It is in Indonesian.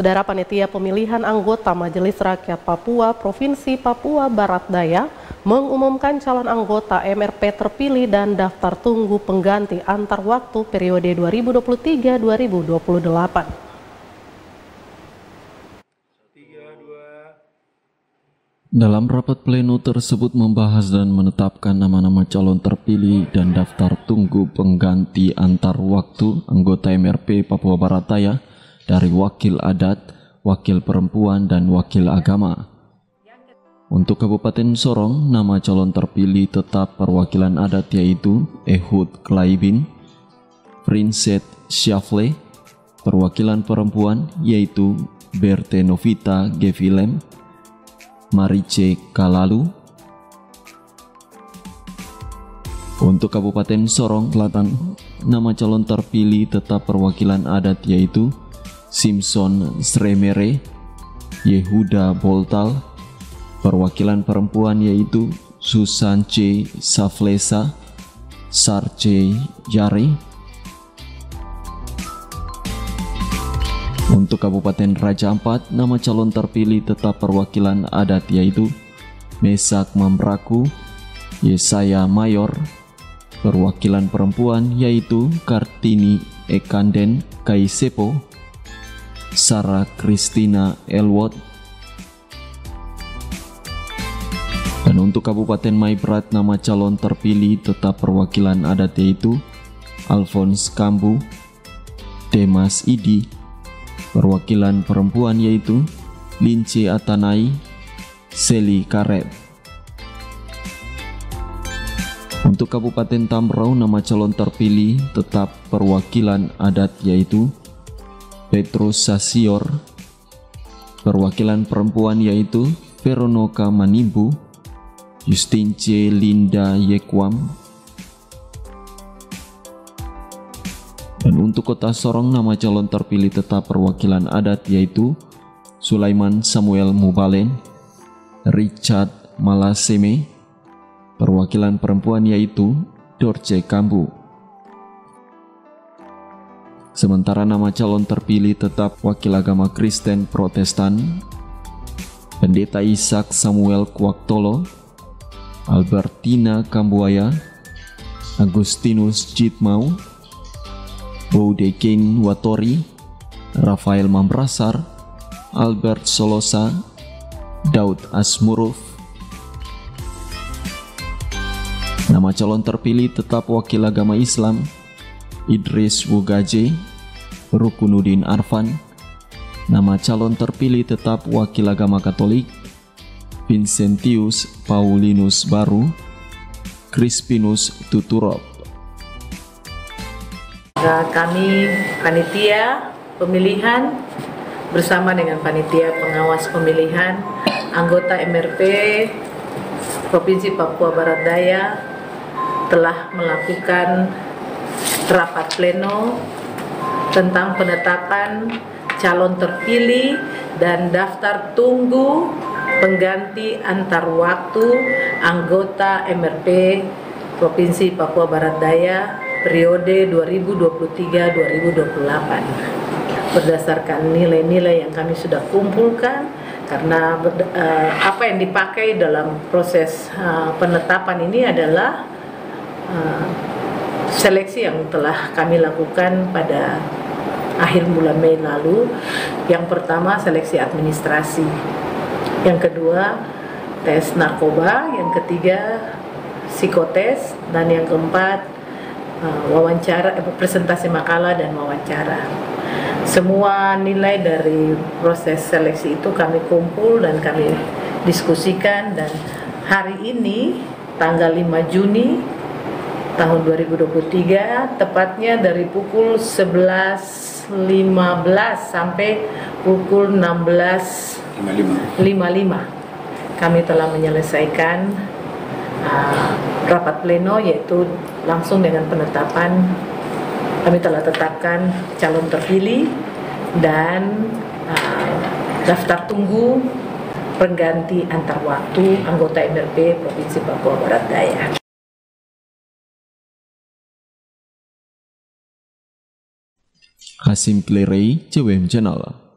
Saudara Panitia Pemilihan Anggota Majelis Rakyat Papua Provinsi Papua Barat Daya mengumumkan calon anggota MRP terpilih dan daftar tunggu pengganti antar waktu periode 2023-2028. Dalam rapat pleno tersebut membahas dan menetapkan nama-nama calon terpilih dan daftar tunggu pengganti antar waktu anggota MRP Papua Barat Daya dari wakil adat, wakil perempuan, dan wakil agama. Untuk Kabupaten Sorong, nama calon terpilih tetap perwakilan adat yaitu Ehud Klaibin, Prinset Syafle, perwakilan perempuan yaitu Berte Novita Gevilem, Marice Kalalu. Untuk Kabupaten Sorong Selatan, nama calon terpilih tetap perwakilan adat yaitu Simpson Sremere, Yehuda Boltal, perwakilan perempuan yaitu Susan C. Saflesa, Sarce Jari, Untuk Kabupaten Raja Ampat, nama calon terpilih tetap perwakilan adat yaitu Mesak Mambraku, Yesaya Mayor, perwakilan perempuan yaitu Kartini Ekanden Kaisepo, Sarah Christina Elwood, dan untuk Kabupaten Maibrat nama calon terpilih tetap perwakilan adat yaitu Alphonse Kambu, Demas Idi, perwakilan perempuan yaitu Lince Atanai, Seli Karet. Untuk Kabupaten Tamrau, nama calon terpilih tetap perwakilan adat yaitu Petrus Sasior, perwakilan perempuan yaitu Veronoka Manimbu, Justince Linda Yekwam, Dan untuk kota Sorong nama calon terpilih tetap perwakilan adat yaitu Sulaiman Samuel Mubalen, Richard Malaseme, perwakilan perempuan yaitu Dorce Kambu. Sementara nama calon terpilih tetap wakil agama Kristen Protestan, Pendeta Ishak Samuel Kuaktolo, Albertina Kambuaya, Agustinus Jitmau, Boudekin Watori, Rafael Mambrasar, Albert Solosa, Daud Asmuruf. Nama calon terpilih tetap wakil agama Islam, Idris Wugaje, Rukunuddin Arfan. Nama calon terpilih tetap wakil agama Katolik, Vincentius Paulinus Baru, Crispinus Tuturop. Kami panitia pemilihan bersama dengan panitia pengawas pemilihan anggota MRP Provinsi Papua Barat Daya telah melakukan rapat pleno tentang penetapan calon terpilih dan daftar tunggu pengganti antar waktu anggota MRP Provinsi Papua Barat Daya periode 2023-2028 berdasarkan nilai-nilai yang kami sudah kumpulkan karena uh, apa yang dipakai dalam proses uh, penetapan ini adalah uh, seleksi yang telah kami lakukan pada akhir bulan Mei lalu. Yang pertama seleksi administrasi, yang kedua tes narkoba, yang ketiga psikotes, dan yang keempat uh, wawancara, eh, presentasi makalah dan wawancara. Semua nilai dari proses seleksi itu kami kumpul dan kami diskusikan dan hari ini tanggal 5 Juni tahun 2023 tepatnya dari pukul 11.15 sampai pukul 16.55 kami telah menyelesaikan uh, rapat pleno yaitu langsung dengan penetapan. Kami telah tetapkan calon terpilih dan uh, daftar tunggu pengganti antar waktu anggota MRP Provinsi Papua Barat Daya. Hasim Klerei, CWM Channel.